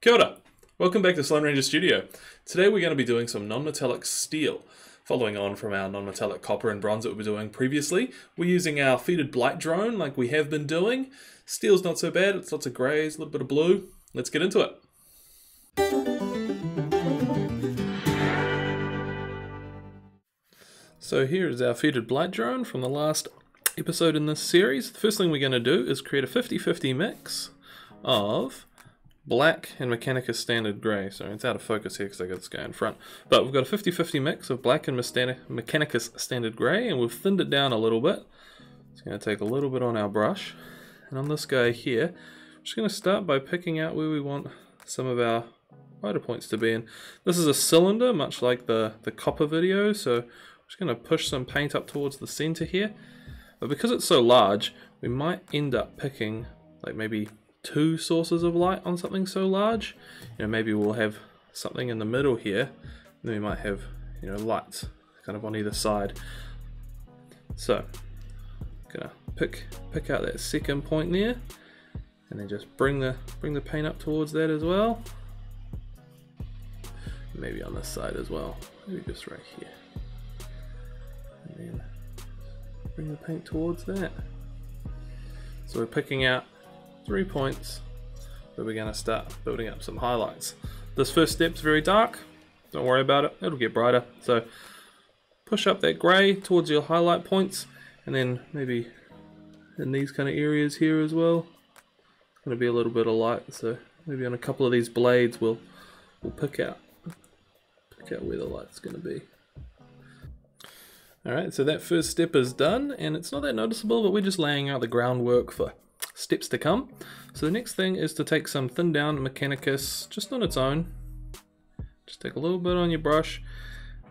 Kia ora. Welcome back to Sloane Ranger Studio. Today we're going to be doing some non-metallic steel. Following on from our non-metallic copper and bronze that we were doing previously, we're using our Foetid blight drone like we have been doing. Steel's not so bad, it's lots of greys, a little bit of blue. Let's get into it. So here is our Foetid blight drone from the last episode in this series. The first thing we're going to do is create a 50-50 mix of black and Mechanicus Standard Grey. So it's out of focus here because I got this guy in front. But we've got a 50-50 mix of black and Mechanicus Standard Grey, and we've thinned it down a little bit. It's going to take a little bit on our brush. And on this guy here, I'm just going to start by picking out where we want some of our rider points to be. And this is a cylinder, much like the, the copper video, so I'm just going to push some paint up towards the center here. But because it's so large, we might end up picking like maybe two sources of light on something so large. You know, maybe we'll have something in the middle here, then we might have, you know, lights kind of on either side. So, gonna pick pick out that second point there, and then just bring the bring the paint up towards that as well. Maybe on this side as well. Maybe just right here. And then bring the paint towards that. So we're picking out three points but we're going to start building up some highlights. This first step's very dark, don't worry about it, it'll get brighter. So push up that grey towards your highlight points and then maybe in these kind of areas here as well. It's going to be a little bit of light, so maybe on a couple of these blades we'll, we'll pick out pick out where the light's going to be. Alright, so that first step is done, and it's not that noticeable, but we're just laying out the groundwork for steps to come. So the next thing is to take some thin down Mechanicus just on its own. Just take a little bit on your brush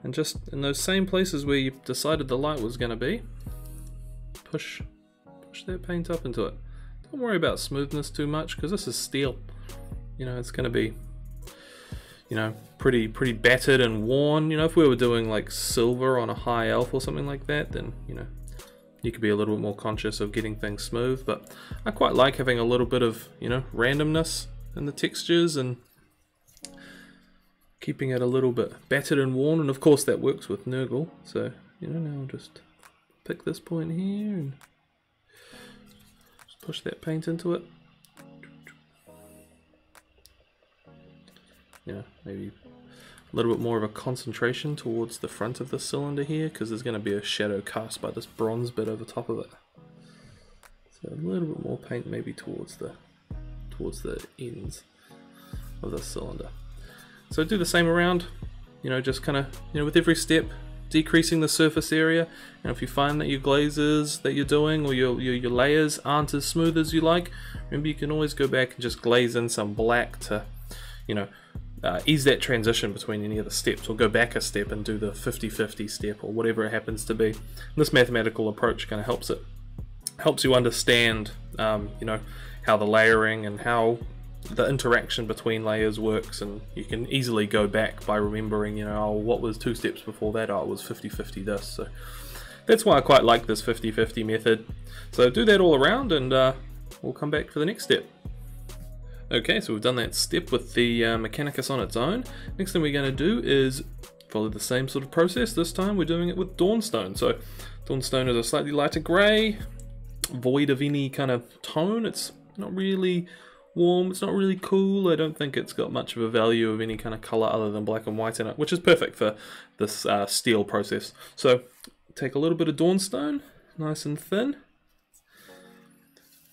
and just in those same places where you decided the light was going to be, push, push that paint up into it. Don't worry about smoothness too much because this is steel. You know, it's going to be, you know, pretty pretty battered and worn. You know, if we were doing like silver on a high elf or something like that, then, you know, you could be a little bit more conscious of getting things smooth, but I quite like having a little bit of, you know, randomness in the textures and keeping it a little bit battered and worn, and of course that works with Nurgle, so, you know, now I'll just pick this point here and just push that paint into it. Yeah, maybe a little bit more of a concentration towards the front of the cylinder here because there's going to be a shadow cast by this bronze bit over top of it. So a little bit more paint maybe towards the towards the ends of the cylinder. So do the same around, you know, just kind of, you know, with every step, decreasing the surface area. And if you find that your glazes that you're doing or your, your, your layers aren't as smooth as you like, remember you can always go back and just glaze in some black to, you know, uh, ease that transition between any of the steps or go back a step and do the 50-50 step or whatever it happens to be. This mathematical approach kind of helps it helps you understand um, you know how the layering and how the interaction between layers works and you can easily go back by remembering you know oh, what was two steps before that? Oh it was 50-50 this. So that's why I quite like this 50-50 method. So do that all around and uh, we'll come back for the next step Okay, so we've done that step with the uh, Mechanicus on its own. Next thing we're going to do is follow the same sort of process. This time we're doing it with Dawnstone. So Dawnstone is a slightly lighter grey, void of any kind of tone. It's not really warm, it's not really cool. I don't think it's got much of a value of any kind of colour other than black and white in it, which is perfect for this uh, steel process. So take a little bit of Dawnstone, nice and thin,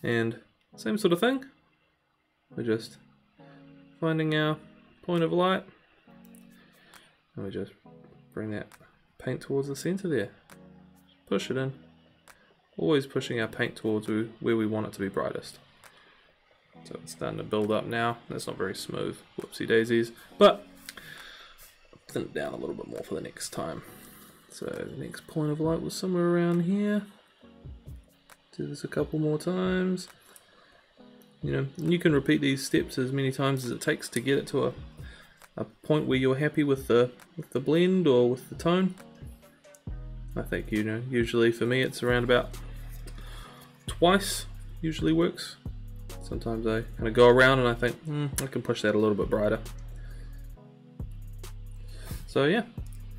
and same sort of thing, we're just finding our point of light and we just bring that paint towards the center there. Push it in. Always pushing our paint towards where we want it to be brightest. So it's starting to build up now. That's not very smooth. Whoopsie daisies. But thin it down a little bit more for the next time. So the next point of light was somewhere around here. Do this a couple more times. You know, you can repeat these steps as many times as it takes to get it to a, a point where you're happy with the with the blend or with the tone. I think you know, usually for me it's around about twice usually works. Sometimes I kind of go around and I think, hmm, I can push that a little bit brighter. So yeah,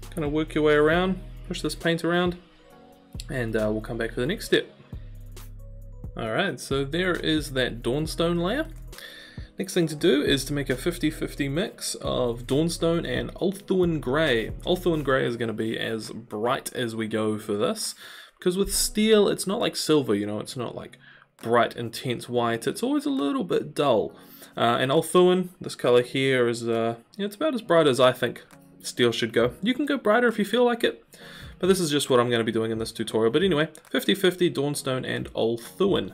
kind of work your way around, push this paint around, and uh, we'll come back for the next step. Alright, so there is that Dawnstone layer. Next thing to do is to make a 50-50 mix of Dawnstone and Ulthuan Grey. Ulthuan Grey is going to be as bright as we go for this, because with steel, it's not like silver, you know, it's not like bright, intense white, it's always a little bit dull. Uh, and Ulthuan, this color here, is uh, it's about as bright as I think steel should go. You can go brighter if you feel like it, but this is just what I'm going to be doing in this tutorial. But anyway, 50-50 Dawnstone and Ulthuan.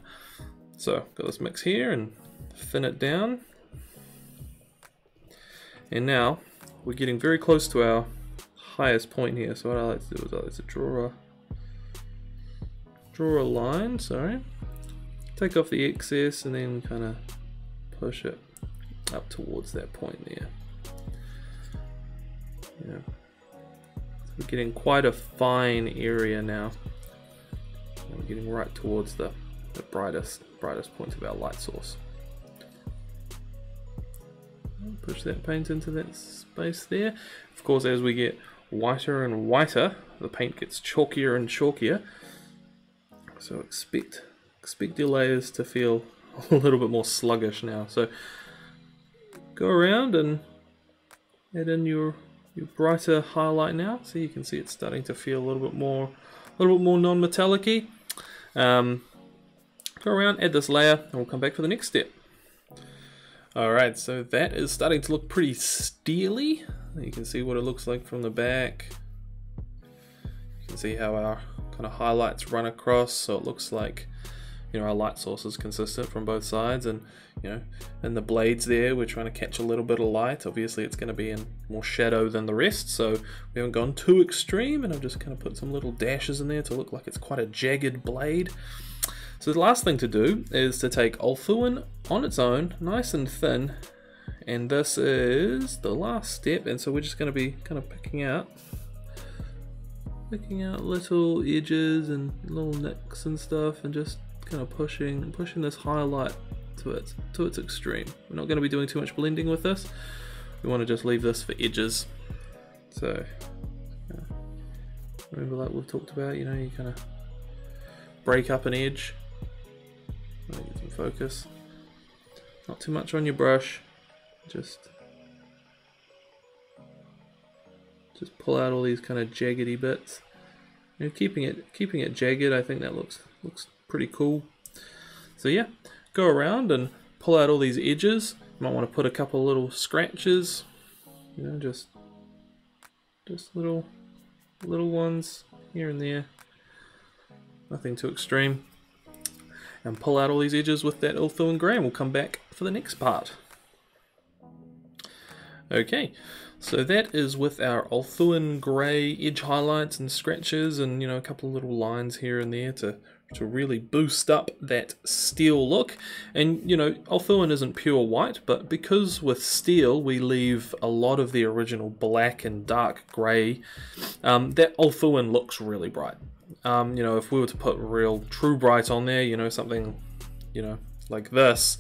So, got this mix here and thin it down. And now, we're getting very close to our highest point here. So what I like to do is I like to draw a, draw a line, sorry. Take off the excess and then kind of push it up towards that point there. Yeah. We're getting quite a fine area now. And we're getting right towards the, the brightest brightest point of our light source. Push that paint into that space there. Of course, as we get whiter and whiter, the paint gets chalkier and chalkier. So expect expect your layers to feel a little bit more sluggish now. So go around and add in your your brighter highlight now. So you can see it's starting to feel a little bit more a little bit more non-metallic-y. Um, go around, add this layer, and we'll come back for the next step. Alright, so that is starting to look pretty steely. You can see what it looks like from the back. You can see how our kind of highlights run across, so it looks like you know our light source is consistent from both sides and you know and the blades there we're trying to catch a little bit of light. Obviously it's going to be in more shadow than the rest so we haven't gone too extreme and I've just kind of put some little dashes in there to look like it's quite a jagged blade. So the last thing to do is to take Ulthuan on its own, nice and thin, and this is the last step, and so we're just going to be kind of picking out picking out little edges and little nicks and stuff and just kind of pushing pushing this highlight to its to its extreme. We're not going to be doing too much blending with this. We want to just leave this for edges. So remember like we've talked about, you know, you kind of break up an edge get some focus. Not too much on your brush. Just just pull out all these kind of jaggedy bits. You know, keeping it keeping it jagged, I think that looks looks pretty cool. So yeah, go around and pull out all these edges. You might want to put a couple little scratches. You know, just just little little ones here and there. Nothing too extreme and pull out all these edges with that Grey and we'll come back for the next part. Okay, so that is with our Ulthuan Grey edge highlights and scratches and you know a couple of little lines here and there to to really boost up that steel look. And you know, Ulthuan isn't pure white, but because with steel we leave a lot of the original black and dark grey, um, that Ulthuan looks really bright. Um, you know, if we were to put real true bright on there, you know, something, you know, like this,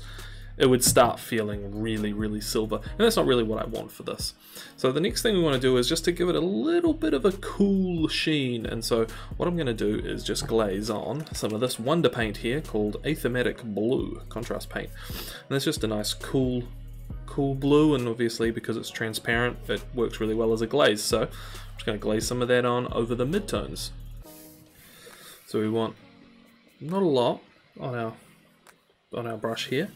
it would start feeling really, really silver. And that's not really what I want for this. So the next thing we want to do is just to give it a little bit of a cool sheen. And so what I'm going to do is just glaze on some of this Wonder Paint here called Aethermatic Blue contrast paint. And it's just a nice cool cool blue and obviously because it's transparent it works really well as a glaze so I'm just going to glaze some of that on over the midtones so we want not a lot on our on our brush here.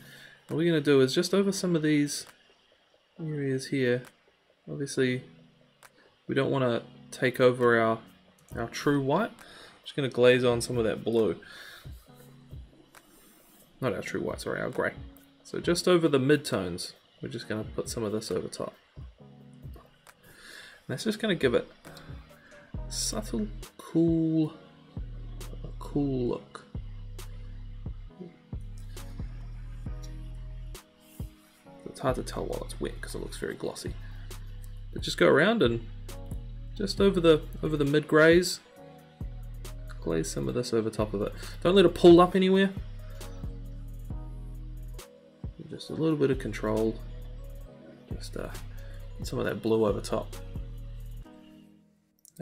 What we're going to do is just over some of these areas here, obviously we don't want to take over our, our true white. I'm just going to glaze on some of that blue. Not our true white, sorry, our grey. So just over the midtones, we're just going to put some of this over top. And that's just going to give it subtle, cool cool look. Hard to tell while it's wet because it looks very glossy. But just go around and just over the over the mid grays, glaze some of this over top of it. Don't let it pull up anywhere. Just a little bit of control. Just uh, some of that blue over top.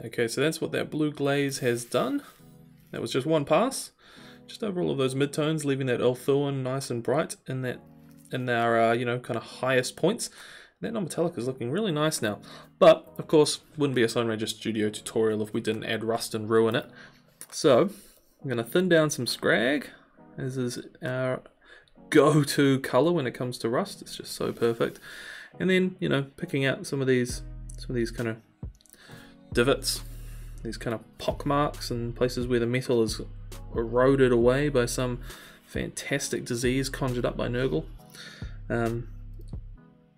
Okay, so that's what that blue glaze has done. That was just one pass. Just over all of those midtones, leaving that Ulthuan nice and bright in that in our uh, you know kind of highest points. that non-metallic is looking really nice now. But of course, wouldn't be a Sloane Ranger Studio tutorial if we didn't add rust and ruin it. So I'm gonna thin down some Skrag. This is our go-to color when it comes to rust. It's just so perfect. And then you know picking out some of these some of these kind of divots, these kind of pock marks and places where the metal is eroded away by some fantastic disease conjured up by Nurgle. Um,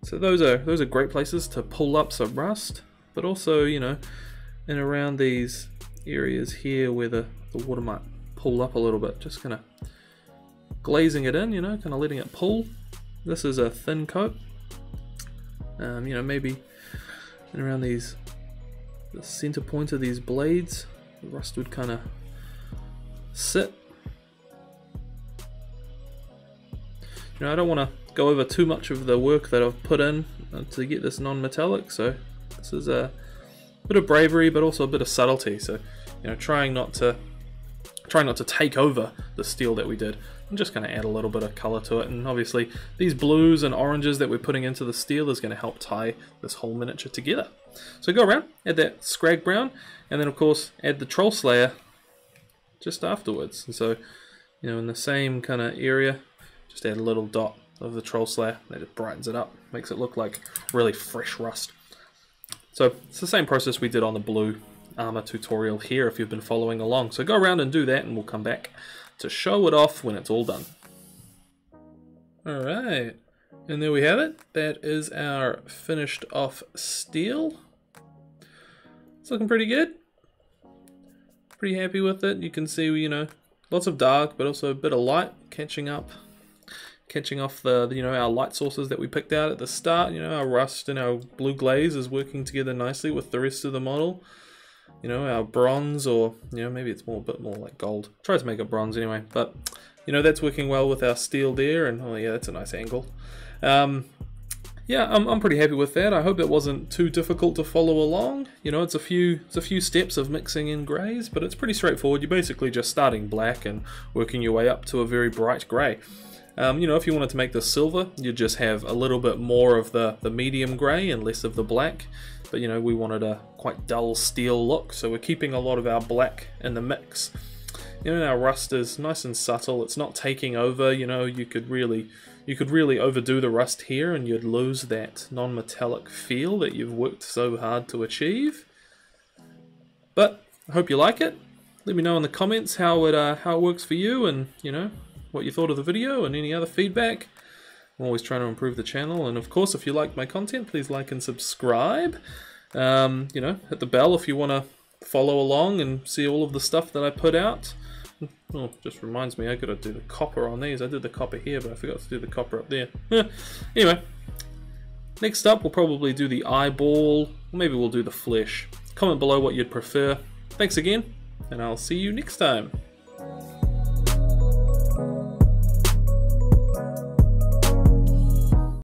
so those are those are great places to pull up some rust, but also you know, and around these areas here where the, the water might pull up a little bit, just kind of glazing it in, you know, kind of letting it pull. This is a thin coat. Um, you know, maybe around these the center point of these blades, the rust would kind of sit. You know, I don't want to go over too much of the work that I've put in uh, to get this non-metallic, so this is a bit of bravery, but also a bit of subtlety. So, you know, trying not to trying not to take over the steel that we did. I'm just going to add a little bit of color to it, and obviously these blues and oranges that we're putting into the steel is going to help tie this whole miniature together. So go around, add that Skrag Brown, and then of course add the troll slayer just afterwards. And so, you know, in the same kind of area, just add a little dot of the troll slayer. That just brightens it up, makes it look like really fresh rust. So it's the same process we did on the blue armor tutorial here if you've been following along. So go around and do that and we'll come back to show it off when it's all done. Alright, and there we have it. That is our finished off steel. It's looking pretty good pretty happy with it. You can see, you know, lots of dark, but also a bit of light catching up, catching off the, you know, our light sources that we picked out at the start. You know, our rust and our blue glaze is working together nicely with the rest of the model. You know, our bronze, or, you know, maybe it's more a bit more like gold. Try to make it bronze anyway, but, you know, that's working well with our steel there, and, oh yeah, that's a nice angle. Um, yeah, I'm, I'm pretty happy with that. I hope it wasn't too difficult to follow along. You know, it's a few it's a few steps of mixing in greys, but it's pretty straightforward. You're basically just starting black and working your way up to a very bright grey. Um, you know, if you wanted to make this silver, you'd just have a little bit more of the, the medium grey and less of the black. But, you know, we wanted a quite dull steel look, so we're keeping a lot of our black in the mix. You know, our rust is nice and subtle. It's not taking over, you know, you could really you could really overdo the rust here and you'd lose that non-metallic feel that you've worked so hard to achieve. But I hope you like it. Let me know in the comments how it uh, how it works for you and you know what you thought of the video and any other feedback. I'm always trying to improve the channel and of course if you like my content please like and subscribe. Um, you know hit the bell if you want to follow along and see all of the stuff that I put out. Oh, just reminds me, I gotta do the copper on these. I did the copper here, but I forgot to do the copper up there. anyway, next up we'll probably do the eyeball, maybe we'll do the flesh. Comment below what you'd prefer. Thanks again, and I'll see you next time.